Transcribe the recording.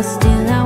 but still I